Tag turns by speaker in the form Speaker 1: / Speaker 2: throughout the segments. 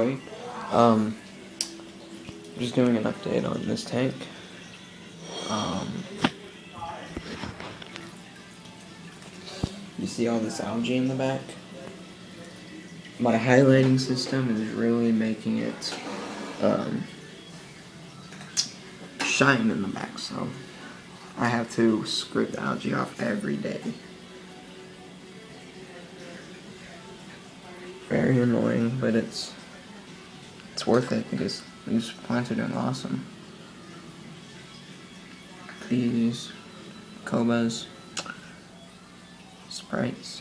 Speaker 1: Everybody. Um, just doing an update on this tank. Um, you see all this algae in the back? My highlighting system is really making it um, shine in the back, so I have to scrape the algae off every day. Very annoying, but it's it's worth it because these plants are doing awesome. These cobas, sprites,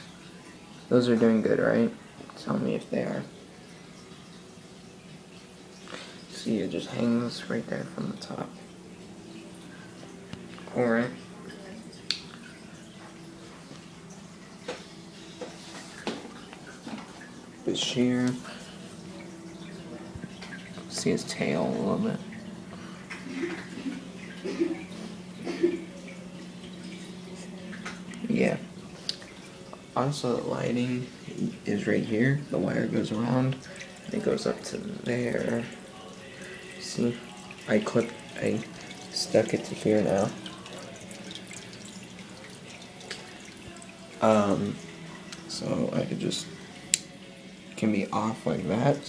Speaker 1: those are doing good, right? Tell me if they are. See, it just hangs right there from the top. Alright. This here. See his tail a little bit. Yeah. Also, the lighting is right here. The wire goes around. It goes up to there. See? I clipped, I stuck it to here now. Um, so I could just, can be off like that.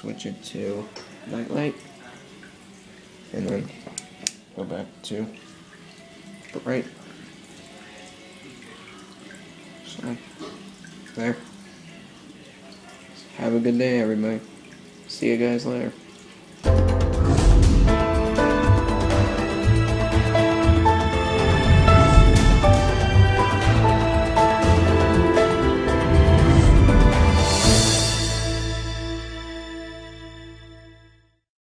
Speaker 1: Switch it to night light. And then go back to bright. So, there. Have a good day, everybody. See you guys later.